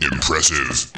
Impressive.